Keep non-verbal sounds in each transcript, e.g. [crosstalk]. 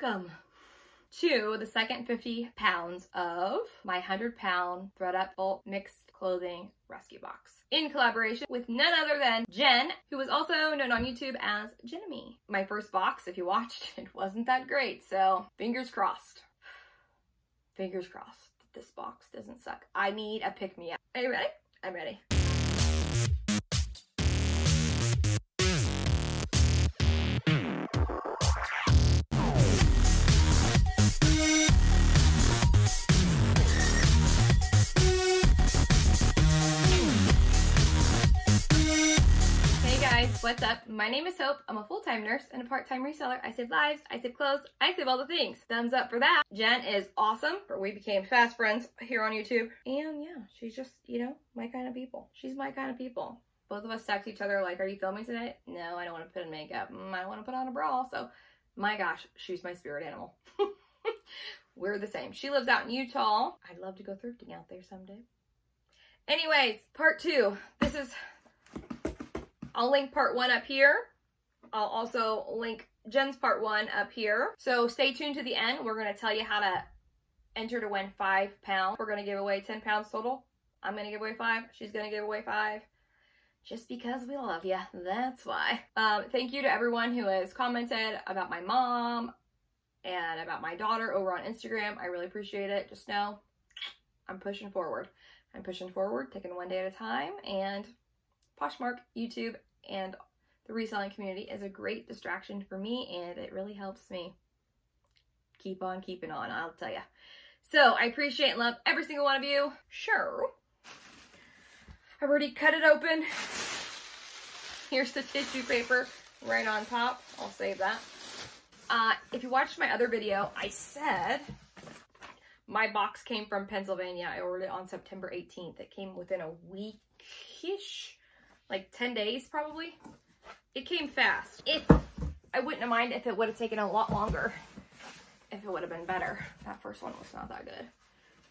welcome to the second 50 pounds of my 100 pound ThredUp bolt mixed clothing rescue box in collaboration with none other than Jen, who is also known on YouTube as Jenemy. My first box, if you watched, [laughs] it wasn't that great, so fingers crossed. Fingers crossed that this box doesn't suck. I need a pick-me-up. Are you ready? I'm ready. What's up? My name is Hope. I'm a full-time nurse and a part-time reseller. I save lives, I save clothes, I save all the things. Thumbs up for that. Jen is awesome. We became fast friends here on YouTube. And yeah, she's just, you know, my kind of people. She's my kind of people. Both of us text each other like, are you filming today? No, I don't want to put on makeup. Mm, I want to put on a bra. So, my gosh, she's my spirit animal. [laughs] We're the same. She lives out in Utah. I'd love to go thrifting out there someday. Anyways, part two. This is I'll link part one up here. I'll also link Jen's part one up here. So stay tuned to the end. We're going to tell you how to enter to win five pounds. We're going to give away 10 pounds total. I'm going to give away five. She's going to give away five. Just because we love you. That's why. Um, thank you to everyone who has commented about my mom and about my daughter over on Instagram. I really appreciate it. Just know I'm pushing forward. I'm pushing forward, taking one day at a time, and Poshmark, YouTube, and the reselling community is a great distraction for me and it really helps me keep on keeping on, I'll tell you. So I appreciate and love every single one of you. Sure. I've already cut it open. Here's the tissue paper right on top. I'll save that. Uh, if you watched my other video, I said my box came from Pennsylvania. I ordered it on September 18th. It came within a week-ish like 10 days probably. It came fast. If I wouldn't have mind if it would have taken a lot longer, if it would have been better. That first one was not that good.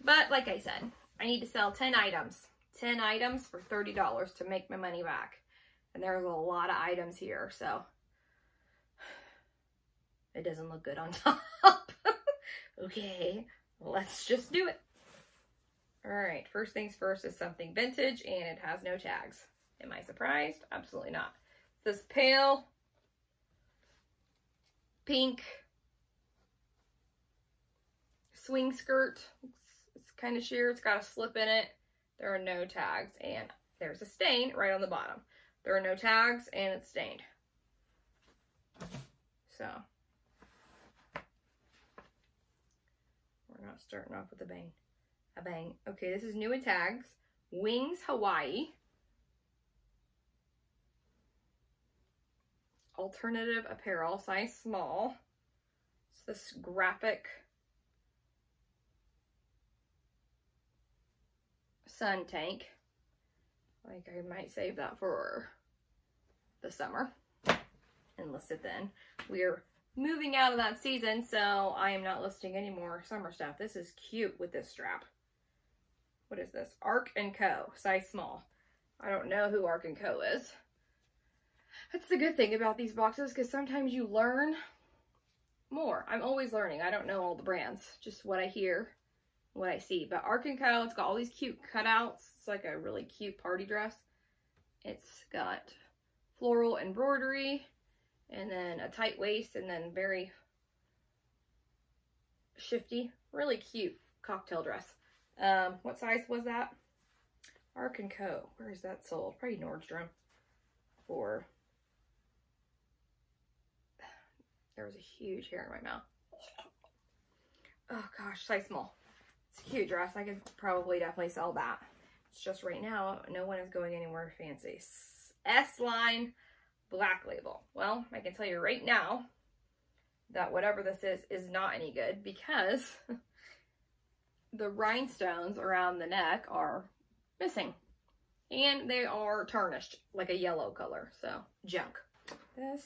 But like I said, I need to sell 10 items. 10 items for $30 to make my money back. And there's a lot of items here, so it doesn't look good on [laughs] top. okay, let's just do it. All right, first things first is something vintage and it has no tags. Am I surprised? Absolutely not. This pale pink swing skirt. It's, it's kind of sheer. It's got a slip in it. There are no tags and there's a stain right on the bottom. There are no tags and it's stained. So we're not starting off with a bang. A bang. Okay, this is new in tags. Wings Hawaii. Alternative apparel, size small. It's this graphic sun tank. Like I might save that for the summer and list it then. We're moving out of that season, so I am not listing any more summer stuff. This is cute with this strap. What is this? Ark & Co. Size small. I don't know who Ark & Co. is. That's the good thing about these boxes because sometimes you learn more. I'm always learning. I don't know all the brands, just what I hear, what I see. But Ark & Co, it's got all these cute cutouts. It's like a really cute party dress. It's got floral embroidery and then a tight waist and then very shifty. Really cute cocktail dress. Um, what size was that? Ark & Co. Where is that sold? Probably Nordstrom. For There was a huge hair in my mouth. Oh gosh, size small. It's a cute dress. I could probably definitely sell that. It's just right now, no one is going anywhere fancy. S-line black label. Well, I can tell you right now that whatever this is, is not any good because [laughs] the rhinestones around the neck are missing. And they are tarnished, like a yellow color, so junk. This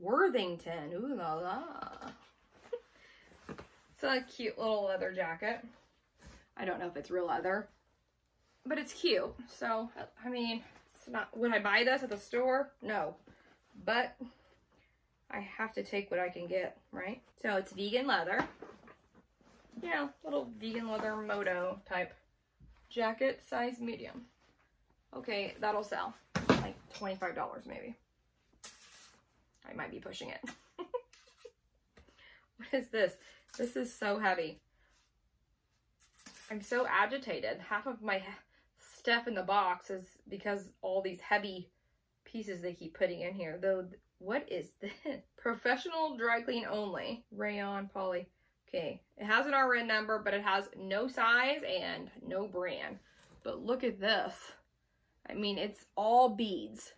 Worthington. Ooh la la. it's a cute little leather jacket. I don't know if it's real leather, but it's cute. So, I mean, it's not, would I buy this at the store? No. But I have to take what I can get, right? So it's vegan leather. Know, little vegan leather moto type jacket, size medium. Okay, that'll sell. Like $25 maybe. I might be pushing it. [laughs] what is this? This is so heavy. I'm so agitated. Half of my stuff in the box is because all these heavy pieces they keep putting in here. Though, what is this? [laughs] Professional dry clean only. Rayon poly. Okay, it has an RN number, but it has no size and no brand. But look at this. I mean, it's all beads.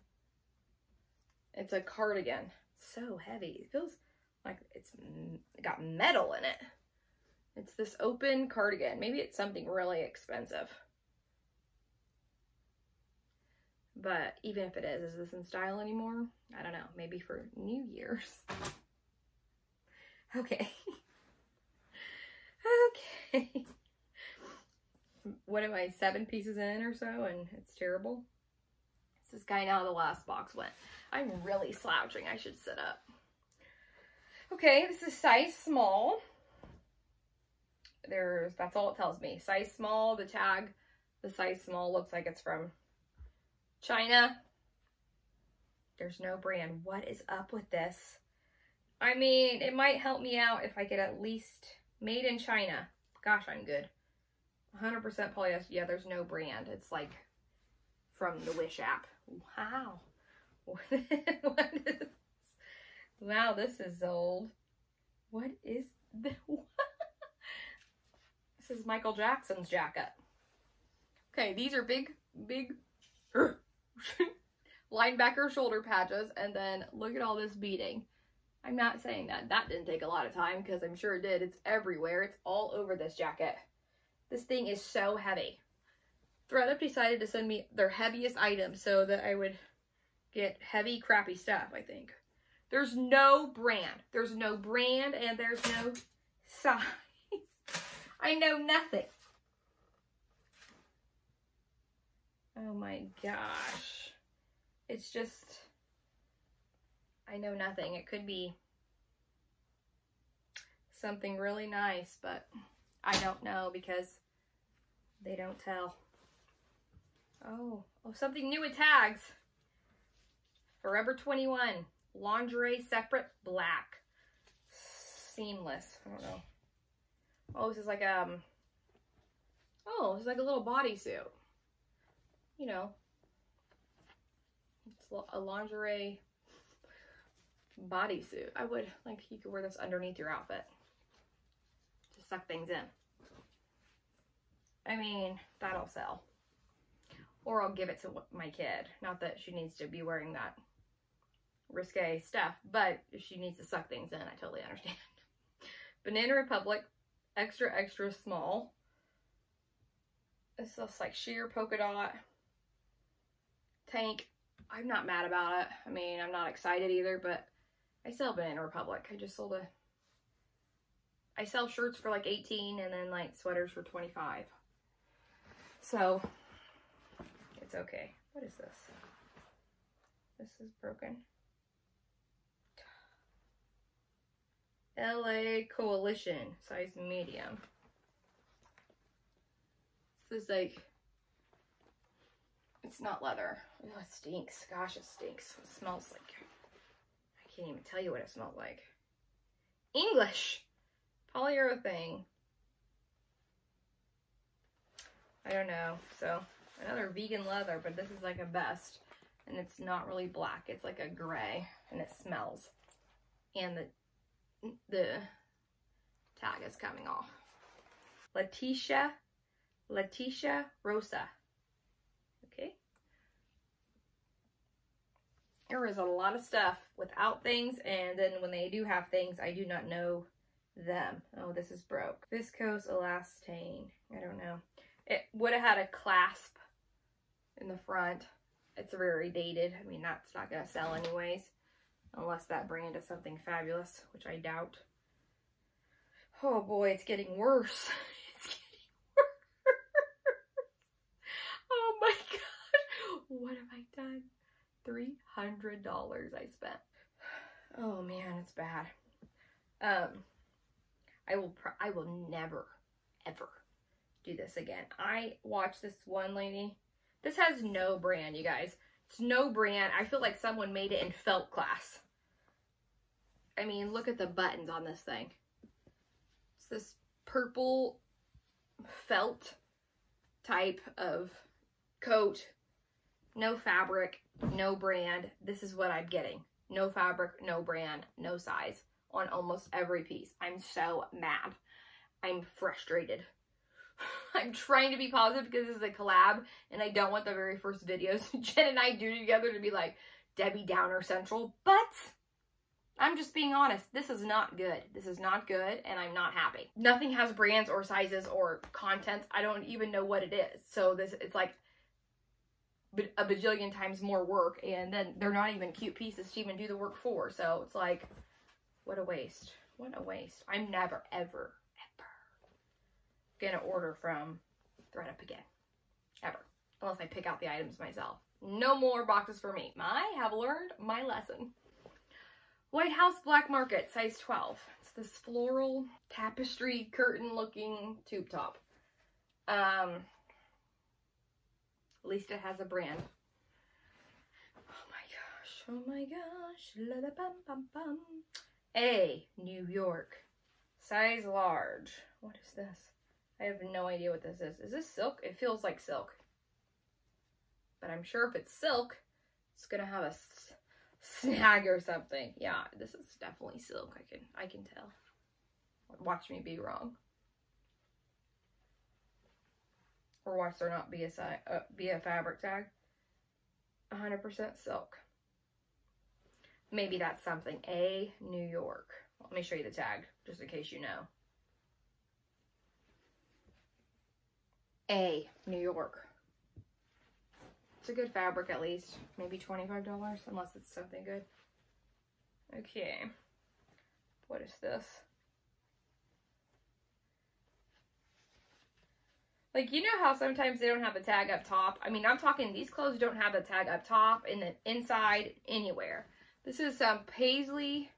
It's a cardigan. So heavy. It feels like it's got metal in it. It's this open cardigan. Maybe it's something really expensive. But even if it is, is this in style anymore? I don't know. Maybe for New Year's. [laughs] Okay. [laughs] okay. What am I, seven pieces in or so, and it's terrible? This guy now the last box went. I'm really slouching. I should sit up. Okay, this is size small. There's, that's all it tells me. Size small, the tag, the size small looks like it's from China. There's no brand. What is up with this? I mean, it might help me out if I get at least made in China. Gosh, I'm good. 100% polyester. Yeah, there's no brand. It's like from the Wish app. Wow. [laughs] what is, wow, this is old. What is the? [laughs] This is Michael Jackson's jacket. Okay, these are big, big [laughs] linebacker shoulder patches. And then look at all this beading. I'm not saying that. That didn't take a lot of time because I'm sure it did. It's everywhere. It's all over this jacket. This thing is so heavy. ThredUp decided to send me their heaviest item so that I would get heavy, crappy stuff, I think. There's no brand. There's no brand and there's no size. [laughs] I know nothing. Oh my gosh. It's just, I know nothing. It could be something really nice, but I don't know because they don't tell. Oh, oh, something new with tags. Forever 21. Lingerie separate black. Seamless. I don't know. Oh, this is like, um, oh, it's like a little bodysuit. You know, it's a lingerie bodysuit. I would, like, you could wear this underneath your outfit to suck things in. I mean, that'll sell. Or I'll give it to my kid. Not that she needs to be wearing that risque stuff, but if she needs to suck things in, I totally understand. [laughs] Banana Republic extra, extra small. This looks like sheer polka dot tank. I'm not mad about it. I mean, I'm not excited either, but I sell Banana Republic. I just sold a, I sell shirts for like 18 and then like sweaters for 25. So, it's okay. What is this? This is broken. LA Coalition, size medium. This is like, it's not leather. Oh, it stinks. Gosh, it stinks. It smells like, I can't even tell you what it smells like. English. Polyurethane. I don't know. So, another vegan leather, but this is like a vest. And it's not really black. It's like a gray. And it smells. And the the tag is coming off. Leticia, Leticia Rosa. Okay. There is a lot of stuff without things, and then when they do have things, I do not know them. Oh, this is broke. Viscose elastane. I don't know. It would have had a clasp in the front. It's very dated. I mean, that's not going to sell anyways. Unless that brand is something fabulous, which I doubt. Oh boy, it's getting worse. [laughs] It's getting worse. Oh my [laughs] god. What have I done? $300 I spent. Oh man, it's bad. Um, I will, I will never, ever do this again. I watched this one lady. This has no brand, you guys. It's no brand. I feel like someone made it in felt class. I mean, look at the buttons on this thing. It's this purple felt type of coat. No fabric, no brand. This is what I'm getting. No fabric, no brand, no size on almost every piece. I'm so mad. I'm frustrated. [laughs] I'm trying to be positive because this is a collab and I don't want the very first videos [laughs] Jen and I do together to be like Debbie Downer Central, but I'm just being honest. This is not good. This is not good and I'm not happy. Nothing has brands or sizes or contents. I don't even know what it is. So this, it's like a bajillion times more work and then they're not even cute pieces to even do the work for. So it's like, what a waste. What a waste. I'm never, ever, ever gonna order from ThredUp again. Ever. Unless I pick out the items myself. No more boxes for me. I have learned my lesson. White House Black Market, size 12. It's this floral tapestry curtain looking tube top. Um, at least it has a brand. Oh my gosh, oh my gosh, la da bum bum bum. A, New York, size large. What is this? I have no idea what this is. Is this silk? It feels like silk. But I'm sure if it's silk, it's gonna have a snag or something. Yeah, this is definitely silk. I can I can tell. Watch me be wrong. Or watch there not be a, uh, be a fabric tag. 100% silk. Maybe that's something. A, New York. Let me show you the tag, just in case you know. A, New York. It's a good fabric at least. Maybe $25, unless it's something good. Okay. What is this? Like, you know how sometimes they don't have a tag up top? I mean, I'm talking these clothes don't have a tag up top and then inside, anywhere. This is some paisley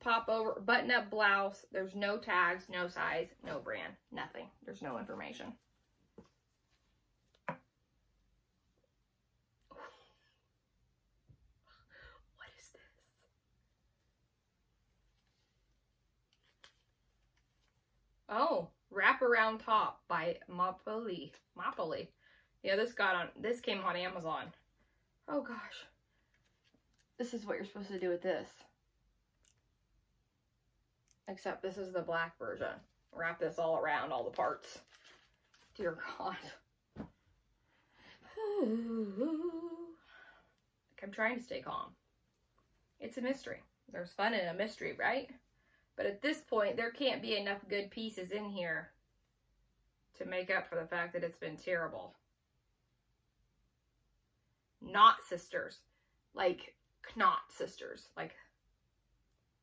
pop over button up blouse. There's no tags, no size, no brand, nothing. There's no information. Oh, Wraparound Top by Mopoli. Mopoli. Yeah, this got on, this came on Amazon. Oh gosh. This is what you're supposed to do with this. Except this is the black version. Wrap this all around, all the parts. Dear God. [sighs] I'm trying to stay calm. It's a mystery. There's fun in a mystery, right? But at this point, there can't be enough good pieces in here to make up for the fact that it's been terrible. Not sisters. Like, Knot sisters. Like,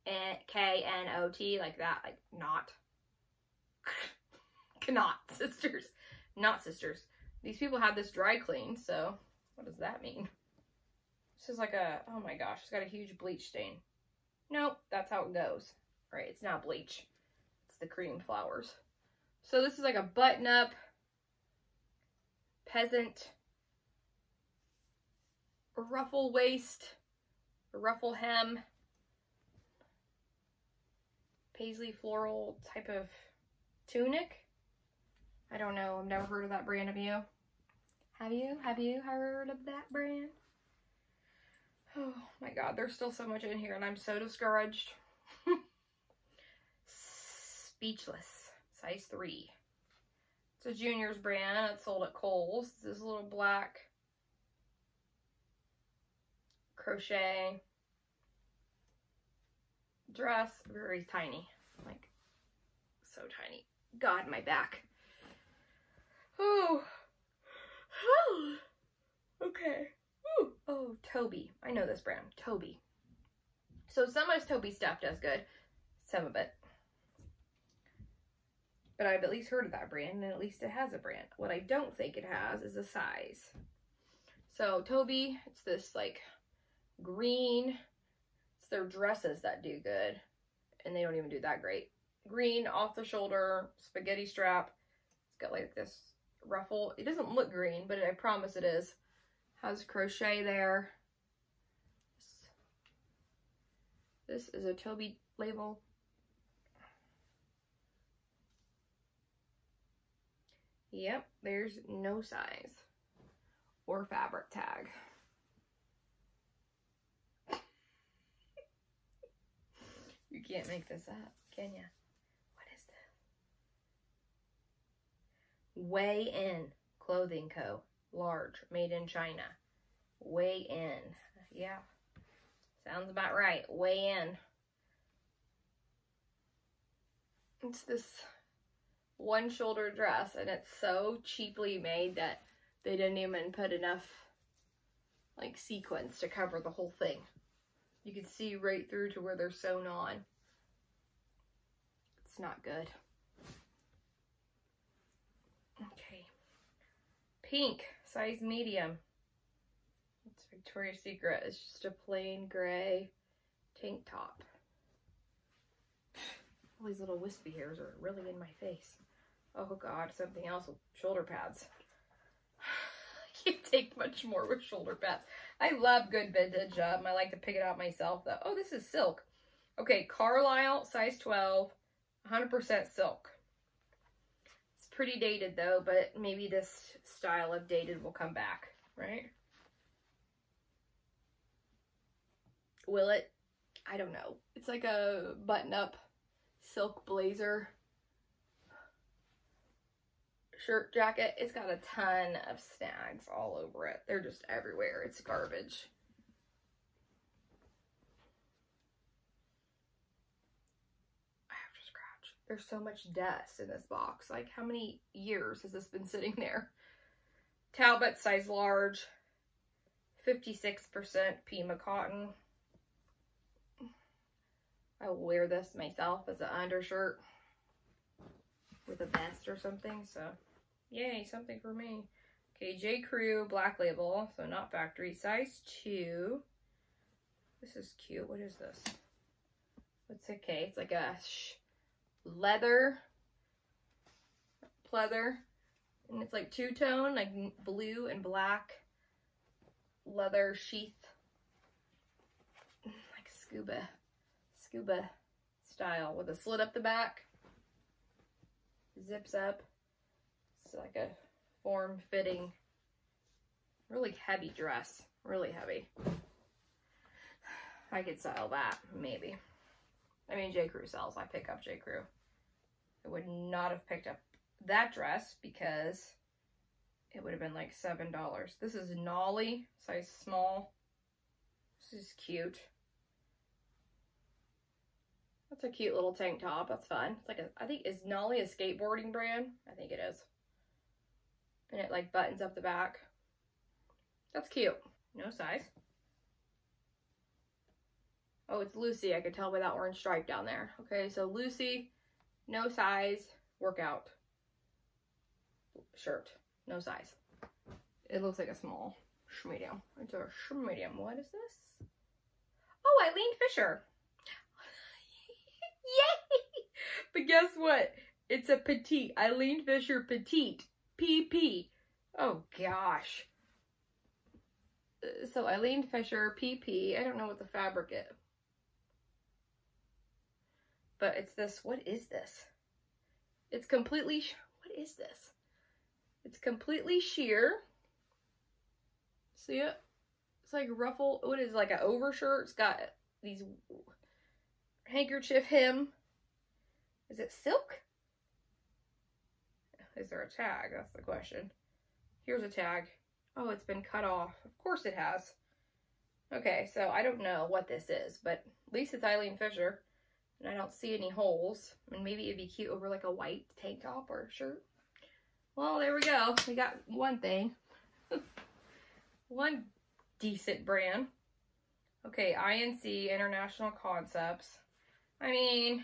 K-N-O-T, like that. Like, not. [laughs] Knot sisters. Not sisters. These people have this dry clean, so what does that mean? This is like a, oh my gosh, it's got a huge bleach stain. Nope, that's how it goes. Right, it's not bleach. It's the cream flowers. So this is like a button-up peasant ruffle waist, ruffle hem, paisley floral type of tunic. I don't know. I've never heard of that brand. of you? Have you? Have you heard of that brand? [sighs] Oh my god, there's still so much in here and I'm so discouraged. Speechless, size 3. It's a Junior's brand. It's sold at Kohl's. This little black crochet dress. Very tiny. Like, so tiny. God, my back. Oh. Oh. [sighs] Okay. Ooh. Oh, Toby. I know this brand. Toby. So some of Toby stuff does good. Some of it but I've at least heard of that brand, and at least it has a brand. What I don't think it has is a size. So Toby, it's this like green, It's their dresses that do good. And they don't even do that great. Green, off the shoulder, spaghetti strap. It's got like this ruffle. It doesn't look green, but I promise it is. Has crochet there. This is a Toby label. Yep, there's no size or fabric tag. [laughs] you can't make this up, can you? What is this? Way In Clothing Co. Large, made in China. Way In. Yeah, sounds about right. Way In. It's this one shoulder dress and it's so cheaply made that they didn't even put enough like sequins to cover the whole thing. You can see right through to where they're sewn on. It's not good. Okay. Pink, size medium. It's Victoria's Secret. It's just a plain gray tank top. All these little wispy hairs are really in my face. Oh God, something else with shoulder pads. [sighs] I can't take much more with shoulder pads. I love good vintage. Um, I like to pick it out myself though. Oh, this is silk. Okay, Carlisle, size 12, 100% silk. It's pretty dated though, but maybe this style of dated will come back, right? Will it? I don't know. It's like a button-up silk blazer shirt jacket. It's got a ton of snags all over it. They're just everywhere. It's garbage. I have to scratch. There's so much dust in this box. Like how many years has this been sitting there? Talbot size large. 56% Pima cotton. I will wear this myself as an undershirt with a vest or something. So Yay, something for me. Okay, J. Crew Black Label, so not factory. Size 2. This is cute. What is this? What's okay? It's like a leather pleather. And it's like two-tone, like blue and black leather sheath. [laughs] Like scuba, scuba style with a slit up the back. Zips up. It's like a form-fitting, really heavy dress. Really heavy. I could style that, maybe. I mean, J. Crew sells. I pick up J. Crew. I would not have picked up that dress because it would have been like $7. This is Nolly, size small. This is cute. That's a cute little tank top. That's fun. It's like a, I think, is Nolly a skateboarding brand? I think it is and it like buttons up the back. That's cute. No size. Oh, it's Lucy. I could tell by that orange stripe down there. Okay, so Lucy, no size, workout shirt. No size. It looks like a small medium. It's a medium. What is this? Oh, Eileen Fisher. [laughs] Yay! But guess what? It's a petite. Eileen Fisher petite. PP. Oh gosh. Uh, so Eileen Fisher, PP. I don't know what the fabric is. But it's this, what is this? It's completely, what is this? It's completely sheer. See it? It's like ruffle, oh, what is it, like an overshirt? It's got these handkerchief hem. Is it silk? Is there a tag? That's the question. Here's a tag. Oh, it's been cut off. Of course it has. Okay, so I don't know what this is, but at least it's Eileen Fisher. And I don't see any holes. And maybe it'd be cute over like a white tank top or shirt. Well, there we go. We got one thing. [laughs] one decent brand. Okay, INC, International Concepts. I mean,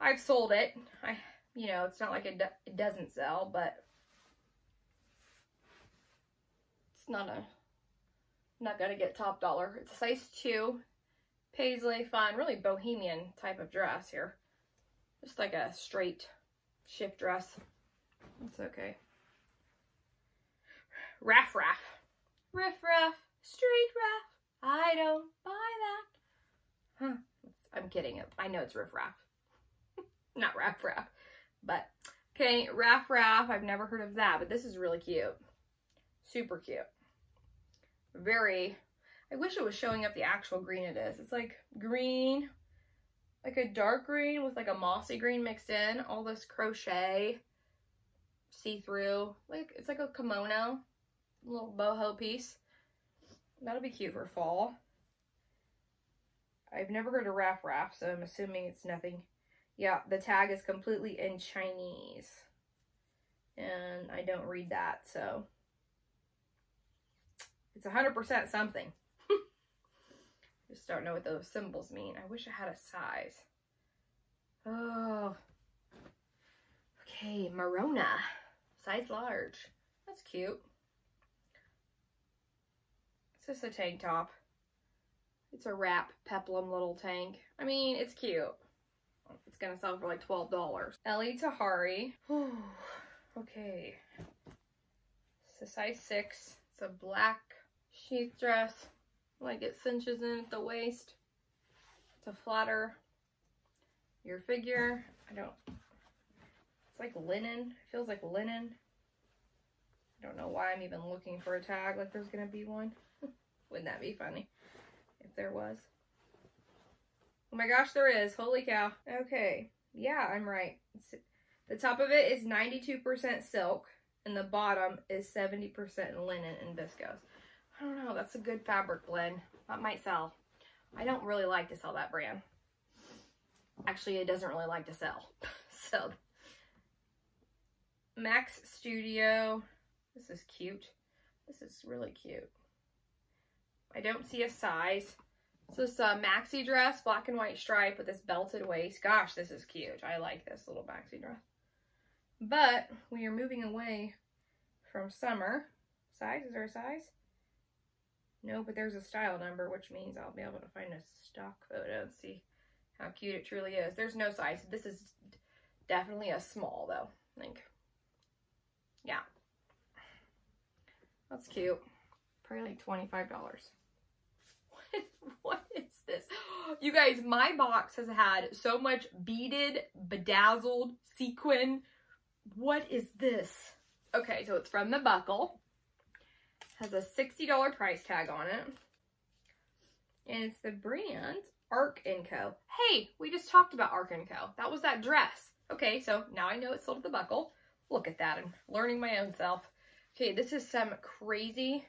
I've sold it. I you know, it's not like it, do it doesn't sell, but it's not a, not gonna get top dollar. It's a size two, paisley, fun, really bohemian type of dress here. Just like a straight shift dress. It's okay. Raff raff. Riff raff, straight raff. I don't buy that. Huh. I'm kidding. I know it's riff raff. [laughs] Not raff raff. But, okay, raff raff. I've never heard of that, but this is really cute. Super cute. Very, I wish it was showing up the actual green it is. It's like green, like a dark green with like a mossy green mixed in. All this crochet, see-through. Like, it's like a kimono, little boho piece. That'll be cute for fall. I've never heard of Raff Raff, so I'm assuming it's nothing. Yeah, the tag is completely in Chinese. And I don't read that, so it's 100% something. [laughs] Just don't know what those symbols mean. I wish I had a size. Oh. Okay, Marona. Size large. That's cute. It's just a tank top. It's a wrap peplum little tank. I mean, it's cute. It's gonna sell for like $12. Elie Tahari. okay. It's a size 6. It's a black sheath dress. Like it cinches in at the waist to flatter your figure. I don't, it's like linen. It feels like linen. I don't know why I'm even looking for a tag like there's gonna be one. [laughs] Wouldn't that be funny if there was? Oh my gosh, there is. Holy cow. Okay. Yeah, I'm right. It's, the top of it is 92% silk and the bottom is 70% linen and viscose. I don't know. That's a good fabric blend. That might sell. I don't really like to sell that brand. Actually, it doesn't really like to sell. [laughs] so, Max Studio. This is cute. This is really cute. I don't see a size. So this uh, maxi dress, black and white stripe with this belted waist. Gosh, this is cute. I like this little maxi dress. But we are moving away from summer. Size? Is there a size? No, but there's a style number, which means I'll be able to find a stock photo and see how cute it truly is. There's no size. This is definitely a small, though, I think. Yeah. That's cute. Probably like $25. [laughs] What, this? You guys, my box has had so much beaded, bedazzled, sequin. What is this? Okay, so it's from the Buckle has a $60 price tag on it. And it's the brand Ark & Co. Hey, we just talked about Ark & Co. That was that dress. Okay, so now I know it's sold at the Buckle. Look at that. I'm learning my own self. Okay, this is some crazy...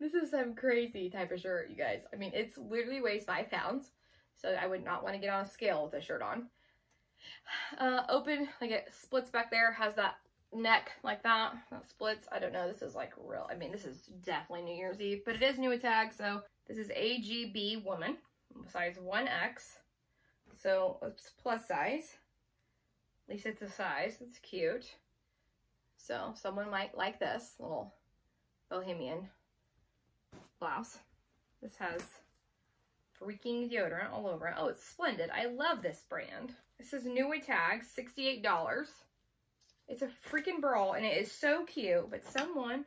this is some crazy type of shirt, you guys. I mean, it's literally weighs five pounds. So I would not want to get on a scale with a shirt on. [sighs] Uh, open, like it splits back there, has that neck like that, that splits. I don't know, this is like real, I mean, this is definitely New Year's Eve, but it is new tag, so this is AGB woman, size 1X. So it's plus size. At least it's a size, it's cute. So someone might like this little bohemian blouse. This has freaking deodorant all over it. Oh, it's splendid. I love this brand. This is Nui Tag, $68. It's a freaking brawl, and it is so cute, but someone...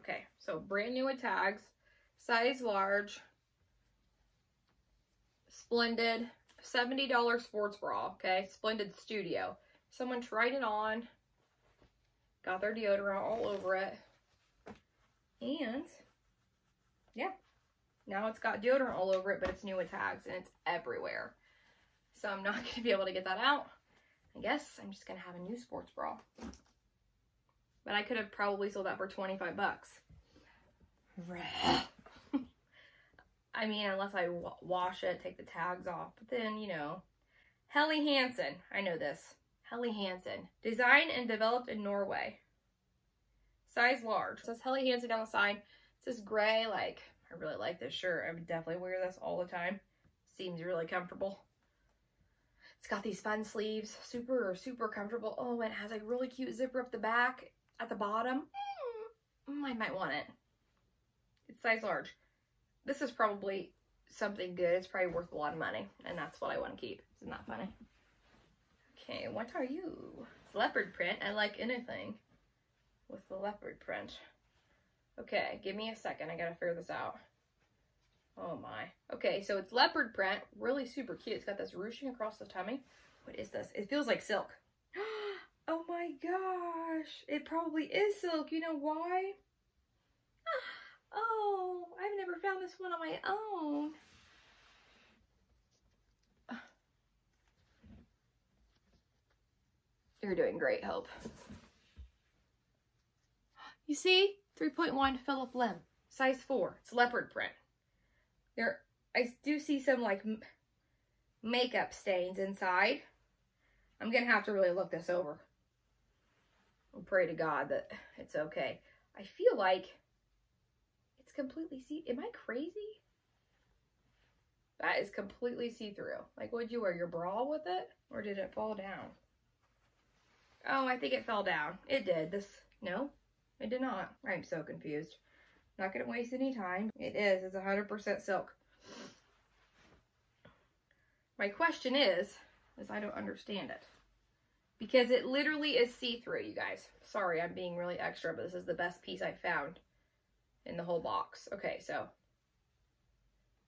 Okay, so brand new tags, size large, splendid, $70 sports bra, okay? Splendid Studio. Someone tried it on, got their deodorant all over it, and yeah, now it's got deodorant all over it, but it's new with tags and it's everywhere. So I'm not [laughs] going to be able to get that out. I guess I'm just going to have a new sports bra. But I could have probably sold that for 25 bucks. [laughs] I mean, unless I wash it, take the tags off. But then, you know, Helly Hansen. I know this. Helly Hansen. Designed and developed in Norway. Size large. It says Helly Hansen down the side. It says gray, like I really like this shirt. I would definitely wear this all the time. Seems really comfortable. It's got these fun sleeves, super, super comfortable. Oh, and it has a really cute zipper up the back at the bottom. Mm, I might want it. It's size large. This is probably something good. It's probably worth a lot of money, and that's what I want to keep. Isn't that funny? Okay, what are you? It's leopard print. I like anything with the leopard print. Okay, give me a second. I gotta figure this out. Oh my. Okay, so it's leopard print. Really super cute. It's got this ruching across the tummy. What is this? It feels like silk. [gasps] oh my gosh. It probably is silk. You know why? [gasps] Oh, I've never found this one on my own. [sighs] You're doing great, Hope. You see? 3.1 Phillip Lim, size 4. It's leopard print. There, I do see some like makeup stains inside. I'm going to have to really look this over. I'll pray to God that it's okay. I feel like it's completely see. Am I crazy? That is completely see-through. Like, would you wear your bra with it? Or did it fall down? Oh, I think it fell down. It did. This, no, it did not. I'm so confused. Not going to waste any time. It is. It's 100% silk. My question is, is I don't understand it. Because it literally is see-through, you guys. Sorry, I'm being really extra, but this is the best piece I found in the whole box. Okay, so.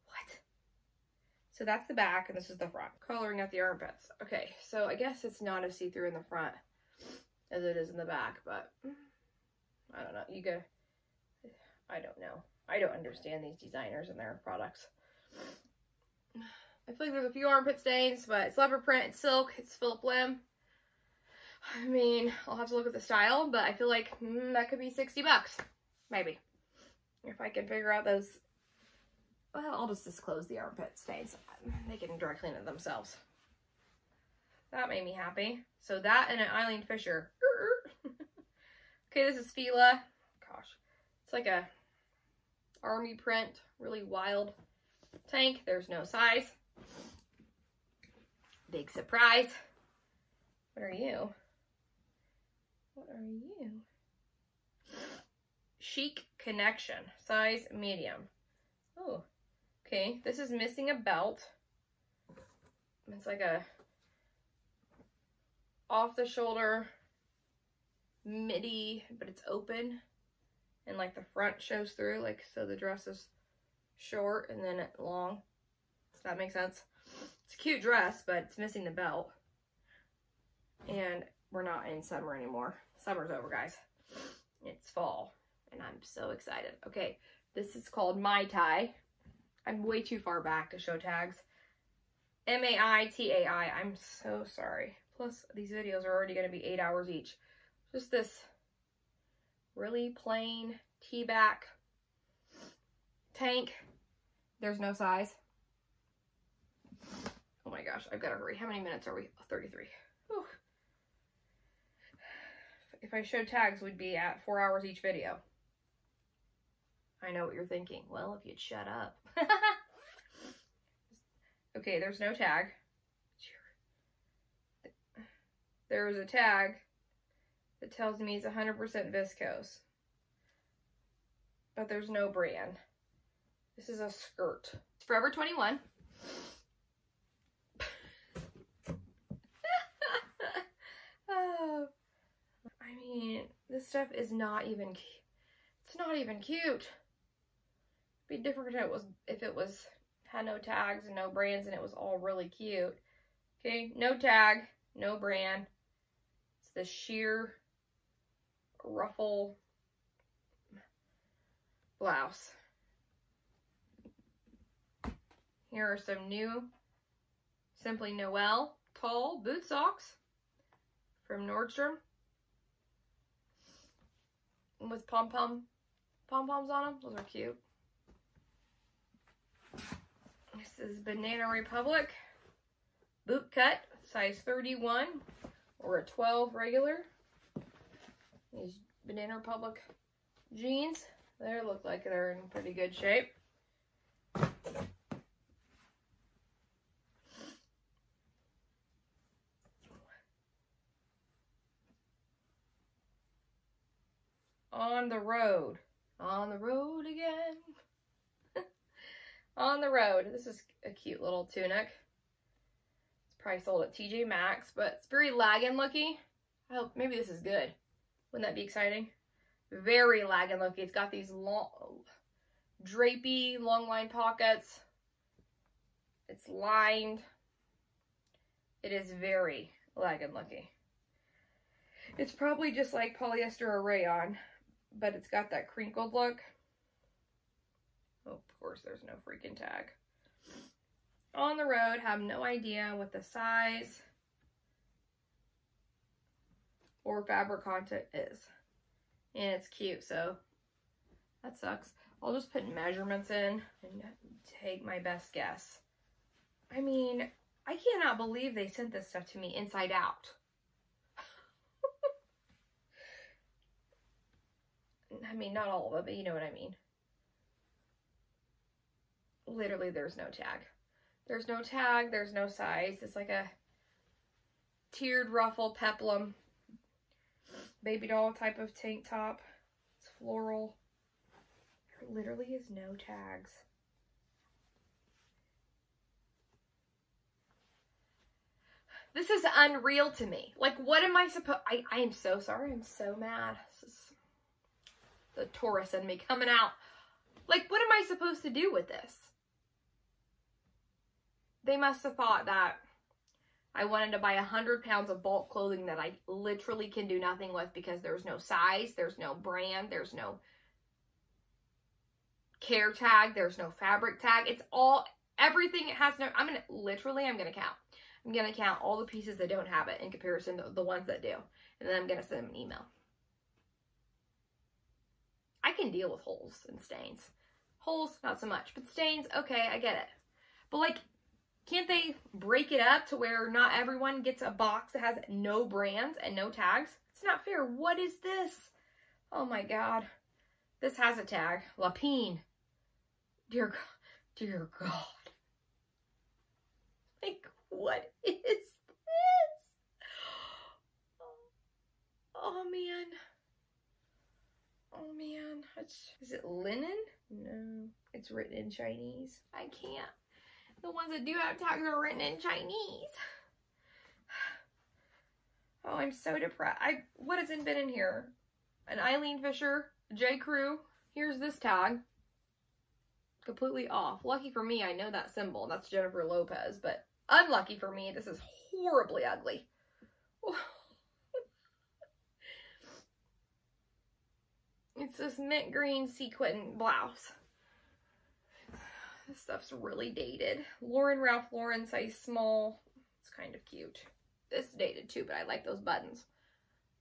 What? So that's the back, and this is the front. Coloring out the armpits. Okay, so I guess it's not as see-through in the front as it is in the back, but I don't know. You go, I don't know. I don't understand these designers and their products. [sighs] I feel like there's a few armpit stains, but it's leopard print, it's silk, it's Phillip Lim. [sighs] I mean, I'll have to look at the style, but I feel like mm, that could be 60 bucks. Maybe. If I can figure out those, well, I'll just disclose the armpit stains. They can dry clean it themselves. That made me happy. So that and an Eileen Fisher. Okay, this is Fila. Gosh, it's like a army print, really wild tank. There's no size. Big surprise. What are you? What are you? Chic Connection, size medium. Oh, okay. This is missing a belt. It's like a off the shoulder midi, but it's open. And like the front shows through, like so the dress is short and then long. Does that make sense? It's a cute dress, but it's missing the belt. And we're not in summer anymore. Summer's over, guys. It's fall, and I'm so excited. Okay, this is called Mai Tai. I'm way too far back to show tags. M-A-I-T-A-I. I'm so sorry. Plus, these videos are already going to be eight hours each. Just this really plain T-back tank. There's no size. Oh my gosh, I've got to hurry. How many minutes are we? 33. Whew. If I showed tags, we'd be at four hours each video. I know what you're thinking. Well, if you'd shut up. [laughs] okay, there's no tag. there is a tag that tells me it's 100% viscose. But there's no brand. This is a skirt. It's Forever 21. [laughs] oh, I mean, this stuff is not even, it's not even cute. Be different if it was, if it was, had no tags and no brands and it was all really cute. Okay, no tag, no brand It's the sheer ruffle blouse. Here are some new Simply Noelle tall boot socks from Nordstrom with pom-pom pom-poms on them. Those are cute. This is Banana Republic boot cut, size 31 or a 12 regular. These Banana Republic jeans, they look like they're in pretty good shape. On the road. On the road again. [laughs] on the road. This is a cute little tunic. It's probably sold at TJ Maxx, but it's very lagging looking. I hope maybe this is good. Wouldn't that be exciting? Very Lagenlooky. It's got these long, drapey, long line pockets. It's lined. It is very Lagenlooky. It's probably just like polyester or rayon, but it's got that crinkled look. Of course, there's no freaking tag. On the road, have no idea what the size or fabric content is. And it's cute, so that sucks. I'll just put measurements in and take my best guess. I mean, I cannot believe they sent this stuff to me inside out. [laughs] I mean, not all of it, but you know what I mean. Literally, there's no tag. There's no tag, there's no size. It's like a tiered ruffle peplum baby doll type of tank top. It's floral. There literally is no tags. This is unreal to me. Like, what am I supposed... I, I am so sorry. I'm so mad. The Taurus in me coming out. Like, what am I supposed to do with this? They must have thought that I wanted to buy a hundred pounds of bulk clothing that I literally can do nothing with because there's no size, there's no brand, there's no care tag, there's no fabric tag. It's all, everything it has no, I'm going to, literally, I'm going to count. I'm going to count all the pieces that don't have it in comparison to the ones that do. And then I'm going to send them an email. I can deal with holes and stains. Holes, not so much. But stains, okay, I get it. But like, can't they break it up to where not everyone gets a box that has no brands and no tags? It's not fair. What is this? Oh my God. This has a tag. Lapine. Dear God. Dear God. Like, what is this? Oh, man. Oh man, it's, is it linen? No, it's written in Chinese. I can't. The ones that do have tags are written in Chinese. [sighs] Oh, I'm so depressed. I what has been in here? An Eileen Fisher, J. Crew. Here's this tag. Completely off. Lucky for me, I know that symbol. That's Jennifer Lopez. But unlucky for me, this is horribly ugly. [laughs] It's this mint green sequin blouse. This stuff's really dated. Lauren Ralph Lauren size small. It's kind of cute. This dated too, but I like those buttons.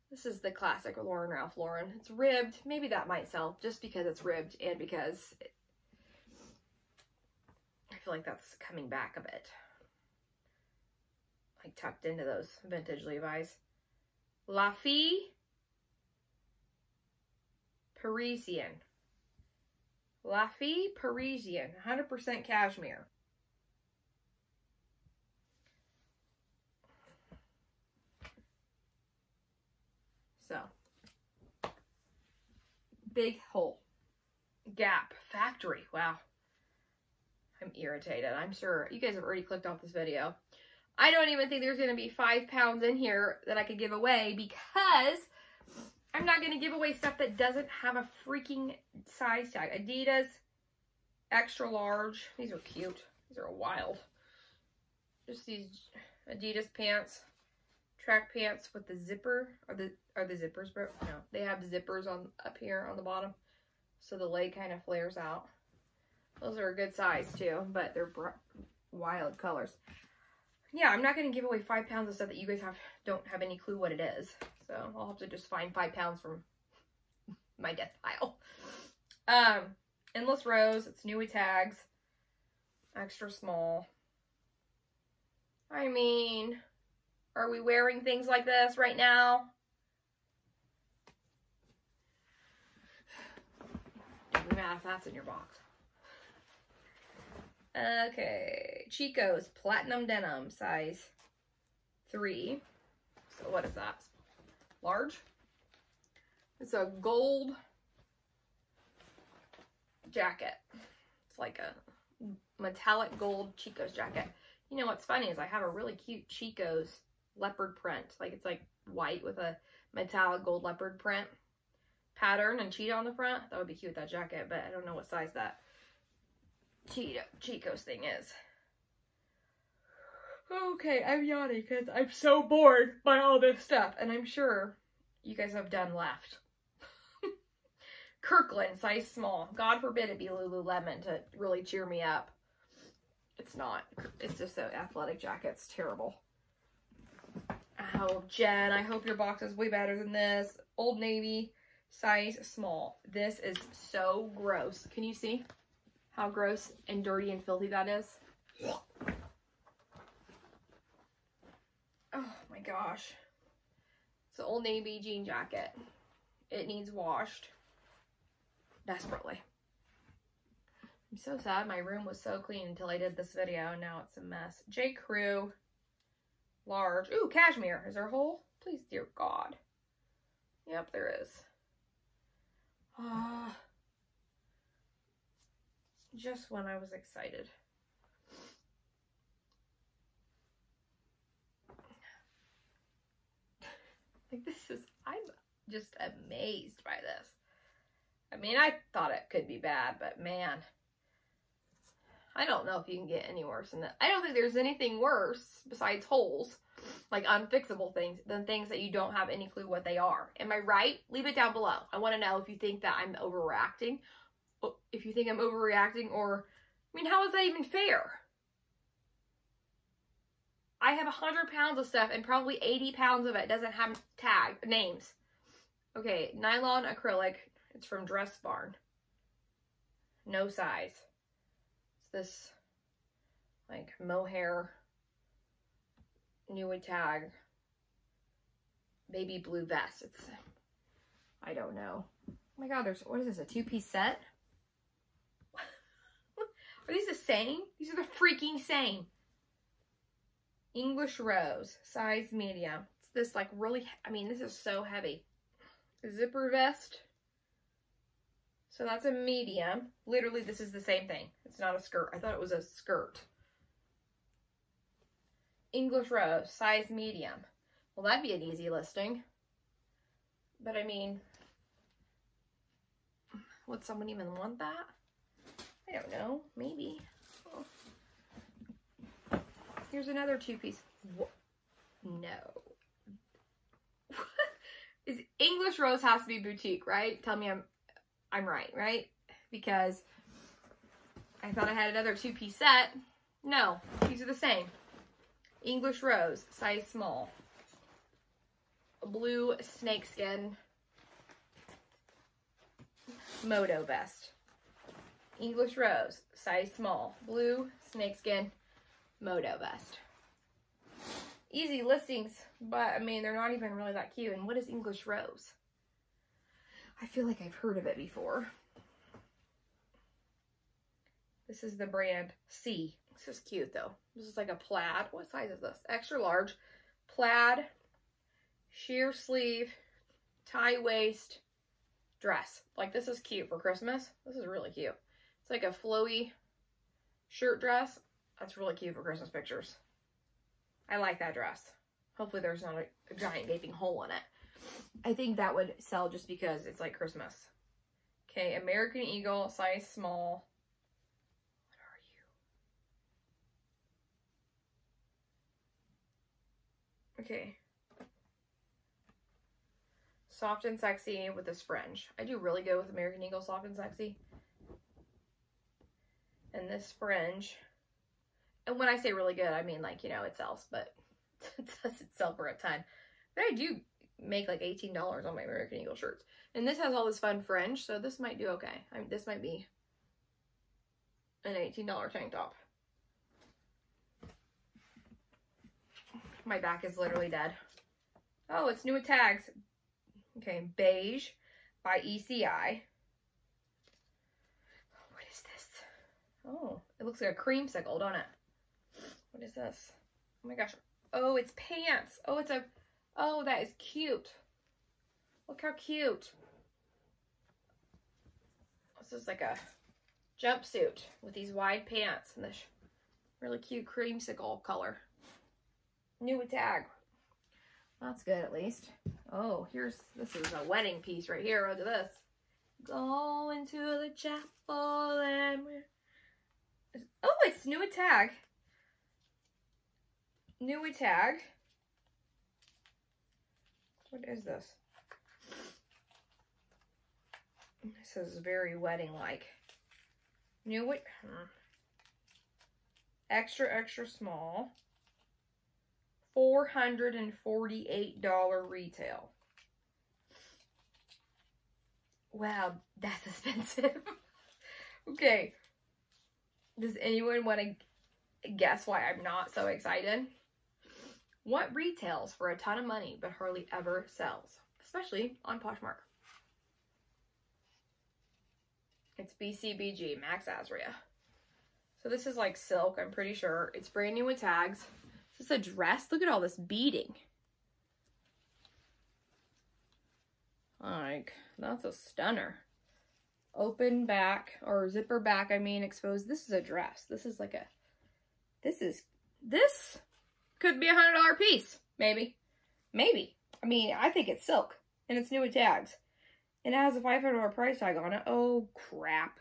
This is the classic Lauren Ralph Lauren. It's ribbed. Maybe that might sell just because it's ribbed and because it, I feel like that's coming back a bit. Like tucked into those vintage Levi's. La Fille Parisian. La Fille Parisian, 100% cashmere. So, big hole. Gap factory. Wow. I'm irritated. I'm sure you guys have already clicked off this video. I don't even think there's going to be five pounds in here that I could give away because I'm not going to give away stuff that doesn't have a freaking size tag. Adidas, extra large. These are cute. These are wild. Just these Adidas pants, track pants with the zipper. Are the are the zippers bro? No, they have zippers on up here on the bottom, so the leg kind of flares out. Those are a good size too, but they're wild colors. Yeah, I'm not going to give away five pounds of stuff that you guys have don't have any clue what it is. So I'll have to just find five pounds from [laughs] my death pile. Um, Endless Rose, it's Nui tags. Extra small. I mean, are we wearing things like this right now? [sighs] Don't be that's in your box. Okay, Chico's Platinum Denim, size 3. So what is that? large. It's a gold jacket. It's like a metallic gold Chico's jacket. You know what's funny is I have a really cute Chico's leopard print. Like it's like white with a metallic gold leopard print pattern and cheetah on the front. That would be cute with that jacket, but I don't know what size that cheetah Chico's thing is. Okay, I'm yawning because I'm so bored by all this stuff. And I'm sure you guys have done left. [laughs] Kirkland, size small. God forbid it be Lululemon to really cheer me up. It's not. It's just an athletic jacket's terrible. Oh, Jen, I hope your box is way better than this. Old Navy, size small. This is so gross. Can you see how gross and dirty and filthy that is? Oh my gosh. It's an Old Navy jean jacket. It needs washed desperately. I'm so sad. My room was so clean until I did this video. And now it's a mess. J. Crew. Large. Ooh, cashmere. Is there a hole? Please, dear God. Yep, there is. Ah. Just when I was excited. [laughs] Like this is, I'm just amazed by this. I mean, I thought it could be bad, but man, I don't know if you can get any worse than that. I don't think there's anything worse besides holes, like unfixable things, than things that you don't have any clue what they are. Am I right? Leave it down below. I want to know if you think that I'm overreacting, if you think I'm overreacting, or, I mean, how is that even fair? I have 100 pounds of stuff and probably 80 pounds of it doesn't have tag names. Okay, nylon acrylic. It's from Dress Barn. No size. It's this like mohair new tag baby blue vest. It's I don't know. Oh my god, there's what is this, a two-piece set? Are these the same? These are the freaking same. English Rose, size medium. It's this like really, I mean, this is so heavy. Zipper vest. So that's a medium. Literally, this is the same thing. It's not a skirt. I thought it was a skirt. English Rose, size medium. Well, that'd be an easy listing. But I mean, would someone even want that? I don't know. Maybe. Here's another two-piece. No. [laughs] Is English Rose has to be boutique, right? Tell me I'm I'm right, right? Because I thought I had another two-piece set. No, these are the same. English Rose, size small. Blue snakeskin Moto vest. English Rose, size small. Blue snakeskin Moto vest. Easy listings, but I mean, they're not even really that cute. And what is English Rose? I feel like I've heard of it before. This is the brand C. This is cute though. This is like a plaid. What size is this? Extra large. Plaid, sheer sleeve, tie waist, dress. Like this is cute for Christmas. This is really cute. Like a flowy shirt dress. That's really cute for Christmas pictures. I like that dress. Hopefully there's not a, a giant gaping hole in it. I think that would sell just because it's like Christmas. Okay, American Eagle, size small. What are you? Okay. Soft and sexy with this fringe. I do really good with American Eagle soft and sexy. And this fringe and when I say really good, I mean like, you know, it sells, but [laughs] it doesn't sell for a ton. But I do make like $18 on my American Eagle shirts. And this has all this fun fringe, so this might do okay. I mean, this might be an $18 tank top. My back is literally dead. Oh, it's new with tags. Okay, beige by ECI. What is this? Oh, it looks like a creamsicle, don't it? What is this? Oh my gosh. Oh, it's pants. Oh, it's a, oh, that is cute. Look how cute. This is like a jumpsuit with these wide pants and this really cute creamsicle color. New tag. That's good at least. Oh, here's, this is a wedding piece right here. Look at this. Go into the chapel and we're... Oh, it's new tag. New tag. What is this? This is very wedding-like. New. Hmm. Extra, extra small. $448 retail. Wow, that's [laughs] expensive. okay. Does anyone want to guess why I'm not so excited? What retails for a ton of money but hardly ever sells? Especially on Poshmark. It's BCBG, Max Azria. So this is like silk, I'm pretty sure. It's brand new with tags. Is this a dress? Look at all this beading. Like, that's a stunner. Open back, or zipper back, I mean, exposed. This is a dress. This is like a, this is, this could be a $100 piece, maybe. Maybe. I mean, I think it's silk, and it's new with tags. And it has a $500 price tag on it. Oh, crap.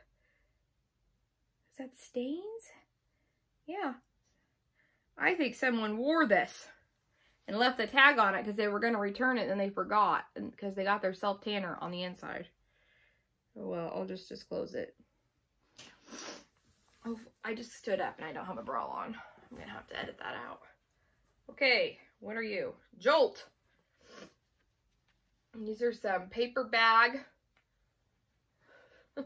Is that stains? Yeah. I think someone wore this and left the tag on it because they were going to return it and they forgot because they got their self-tanner on the inside. Oh, well, I'll just disclose it. Oh, I just stood up and I don't have a bra on. I'm to have to edit that out. Okay, what are you? Jolt. These are some paper bag [laughs]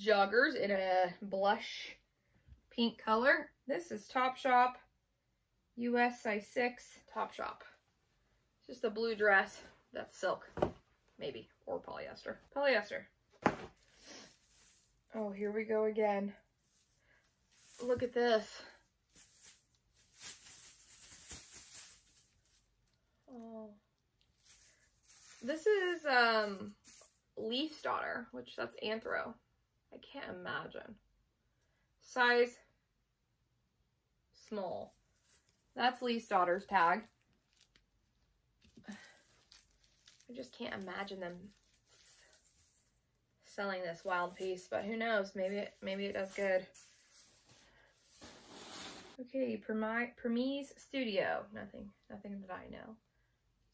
joggers in a blush pink color. This is Topshop US size 6 Topshop. It's just a blue dress. That's silk, maybe, or polyester. Polyester. Oh, here we go again. Look at this. Oh. This is um Leifsdottir, which that's Anthro. I can't imagine. Size small. That's Leifsdottir's tag. [sighs] I just can't imagine them selling this wild piece, but who knows? Maybe it maybe it does good. Okay, Permise Studio. Nothing, nothing that I know.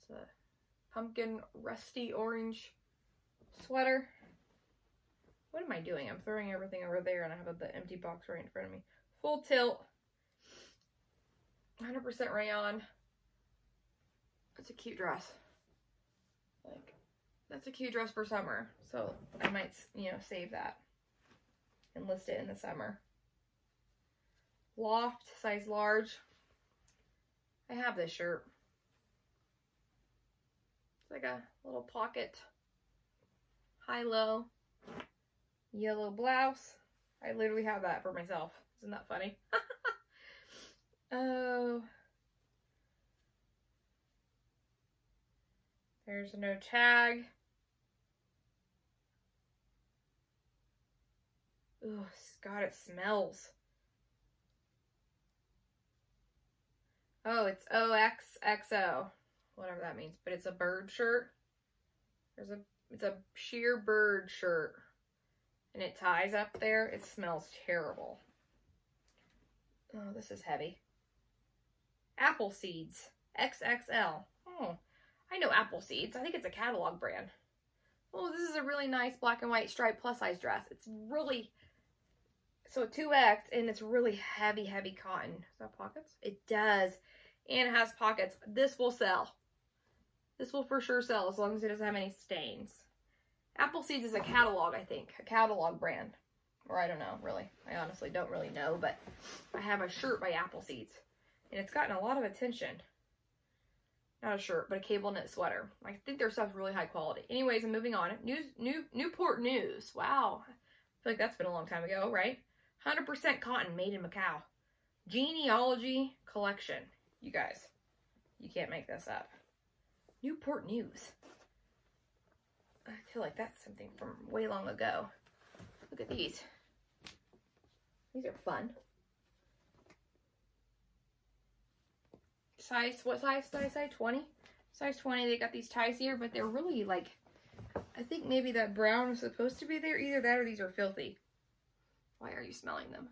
It's a pumpkin rusty orange sweater. What am I doing? I'm throwing everything over there and I have the empty box right in front of me. Full tilt. 100% rayon. It's a cute dress. Like, that's a cute dress for summer. So I might, you know, save that and list it in the summer. Loft, size large. I have this shirt. It's like a little pocket, high-low, yellow blouse. I literally have that for myself. Isn't that funny? [laughs] oh. There's no tag. Oh, God, it smells. Oh, it's OXXO, whatever that means. But it's a bird shirt. There's a, it's a sheer bird shirt. And it ties up there. It smells terrible. Oh, this is heavy. Appleseed's, XXL. Oh, I know Appleseed's. I think it's a catalog brand. Oh, this is a really nice black and white striped plus size dress. It's really, so 2X, and it's really heavy, heavy cotton. Does that pockets? It does. And it has pockets. This will sell. This will for sure sell as long as it doesn't have any stains. Appleseed's is a catalog, I think. A catalog brand. Or I don't know, really. I honestly don't really know, but I have a shirt by Appleseed's. And it's gotten a lot of attention not a shirt, but a cable knit sweater. I think their stuff's really high quality. Anyways, I'm moving on. News, new, Newport News. Wow. I feel like that's been a long time ago, right? 100% cotton made in Macau. Genealogy collection. You guys, you can't make this up. Newport News. I feel like that's something from way long ago. Look at these. These are fun. Size, what size say? 20? Size 20, they got these ties here, but they're really like, I think maybe that brown is supposed to be there. Either that or these are filthy. Why are you smelling them?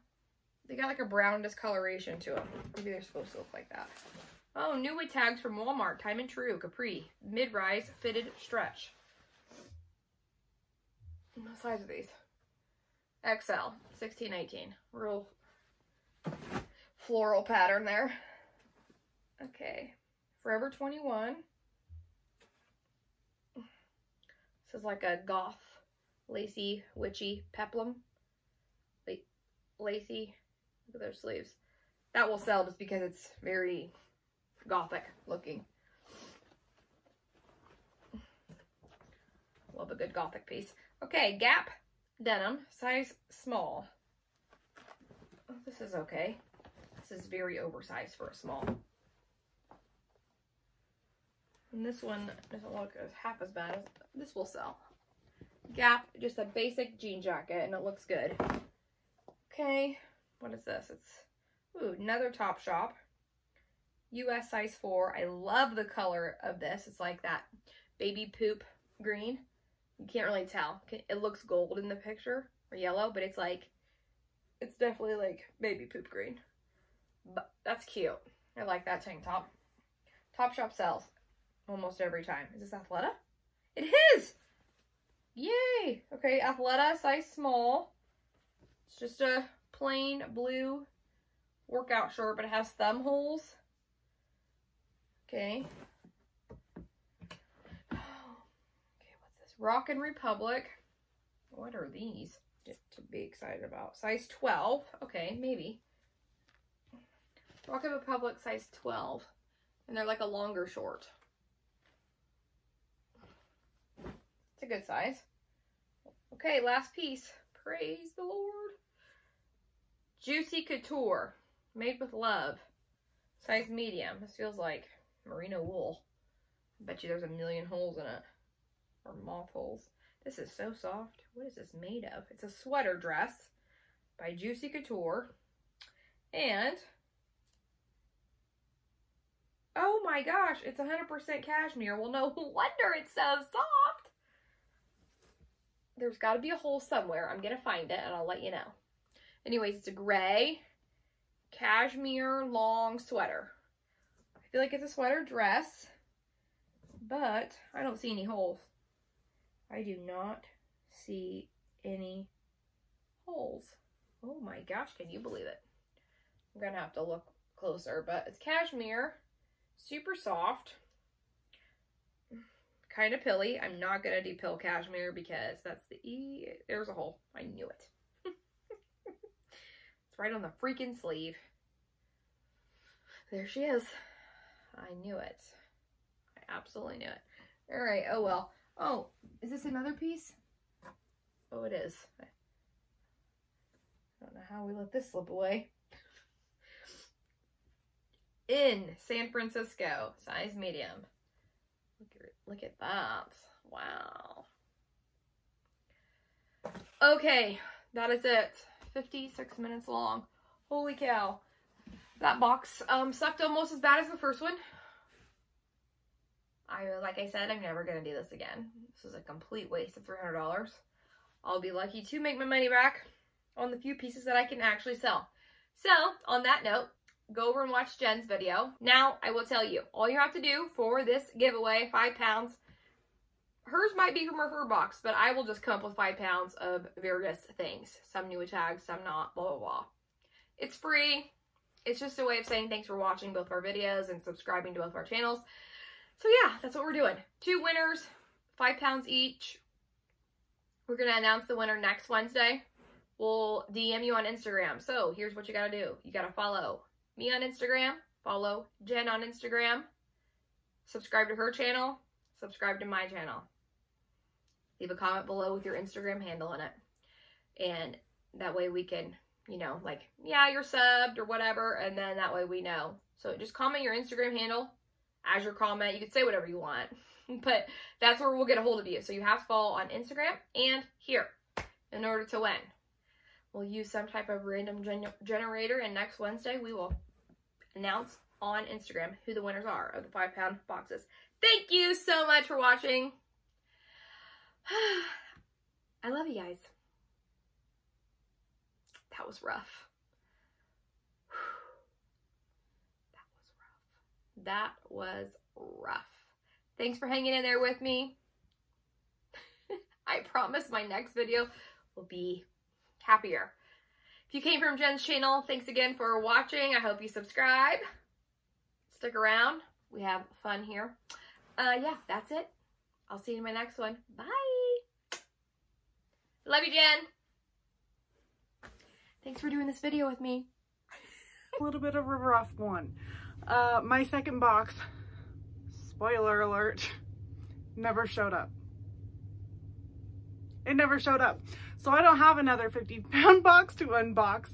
They got like a brown discoloration to them. Maybe they're supposed to look like that. Oh, new with tags from Walmart. Time and Tru, Capri. Mid-rise, fitted, stretch. What size are these? XL, 16, 18. Real floral pattern there. Okay. Forever 21. This is like a goth, lacy, witchy peplum. Lacy. Look at their sleeves. That will sell just because it's very gothic looking. Love a good gothic piece. Okay, Gap denim, size small. Oh, this is okay. This is very oversized for a small. And this one doesn't look as half as bad as this will sell. Gap, just a basic jean jacket, and it looks good. Okay, what is this? It's ooh, another Topshop. US size 4. I love the color of this. It's like that baby poop green. You can't really tell. It looks gold in the picture, or yellow, but it's like, it's definitely like baby poop green. But that's cute. I like that tank top. Topshop sells almost every time. Is this Athleta? It is! Yay! Okay, Athleta, size small. It's just a plain blue workout shirt, but it has thumb holes. Okay. Okay, what's this? Rock and Republic. What are these to be excited about? Size 12. Okay, maybe. Rock and Republic size 12. And they're like a longer short. It's a good size. Okay, last piece. Praise the Lord. Juicy Couture. Made with love. Size medium. This feels like merino wool. I bet you there's a million holes in it or moth holes. This is so soft. What is this made of? It's a sweater dress by Juicy Couture. And, oh my gosh, it's 100% cashmere. Well, no [laughs] wonder it's so soft. There's got to be a hole somewhere. I'm going to find it and I'll let you know. Anyways, it's a gray cashmere long sweater. I feel like it's a sweater dress, but I don't see any holes. I do not see any holes. Oh my gosh, can you believe it? I'm going to have to look closer, but it's cashmere, super soft, kind of pilly. I'm not going to depill cashmere because that's the E. There's a hole. I knew it. Right on the freaking sleeve. There she is. I knew it. I absolutely knew it. All right. Oh, well. Oh, is this another piece? Oh, it is. I don't know how we let this slip away. In San Francisco, size medium. Look at, look at that. Wow. Okay, that is it. 56 minutes long. Holy cow. That box um, sucked almost as bad as the first one. I, like I said, I'm never going to do this again. This is a complete waste of $300. I'll be lucky to make my money back on the few pieces that I can actually sell. So, on that note, go over and watch Jen's video. Now, I will tell you, all you have to do for this giveaway, five pounds, hers might be from her fur box, but I will just come up with five pounds of various things. Some new tags, some not, blah, blah, blah. It's free. It's just a way of saying thanks for watching both of our videos and subscribing to both of our channels. So yeah, that's what we're doing. Two winners, five pounds each. We're going to announce the winner next Wednesday. We'll DM you on Instagram. So here's what you got to do. You got to follow me on Instagram, follow Jen on Instagram, subscribe to her channel, subscribe to my channel. Leave a comment below with your Instagram handle in it. And that way we can, you know, like, yeah, you're subbed or whatever. And then that way we know. So just comment your Instagram handle as your comment. You can say whatever you want, [laughs] but that's where we'll get a hold of you. So you have to follow on Instagram and here in order to win. We'll use some type of random gen generator, and next Wednesday we will announce on Instagram who the winners are of the five pound boxes. Thank you so much for watching. [sighs] I love you guys. That was rough. [sighs] That was rough. That was rough. Thanks for hanging in there with me. [laughs] I promise my next video will be happier. If you came from Jen's channel, thanks again for watching. I hope you subscribe. Stick around. We have fun here. Uh, yeah, that's it. I'll see you in my next one. Bye. Love you, Jen. Thanks for doing this video with me. [laughs] a little bit of a rough one. Uh, my second box, spoiler alert, never showed up. It never showed up. So I don't have another 50 pound box to unbox.